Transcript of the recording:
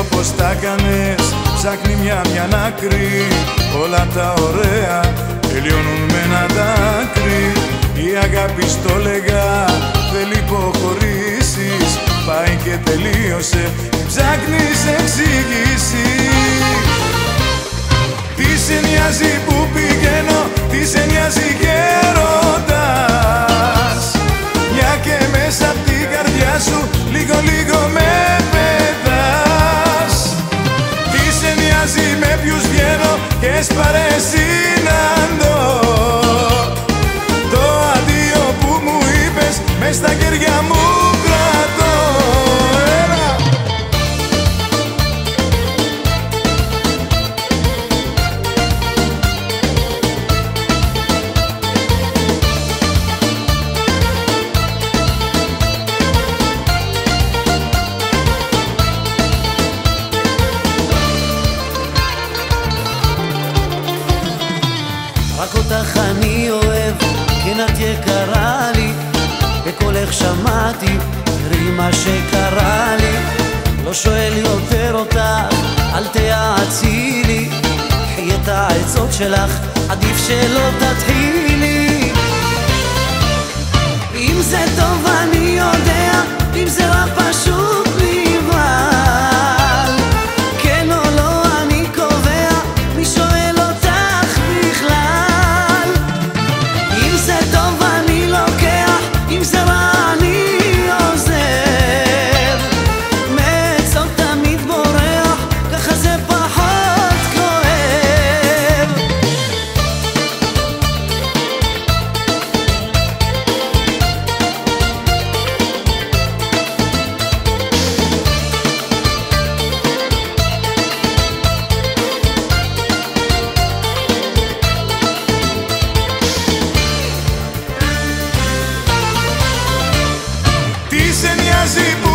όπως τα κάνες. Ψάχνει μια μια άκρη Όλα τα ωραία τελειώνουν με ένα δάκρυ. Η αγάπη στο λέγα θέλει υποχωρήσεις. Πάει και τελείωσε ψάχνεις εξήγηση רק אותך אני אוהב, כן את יקרה לי. בקולך שמעתי, תראי מה שקרה לי. לא שואל יותר אותך, אל תיעצי לי. קחי את העצות שלך, עדיף שלא תתחיל σε νοιάζει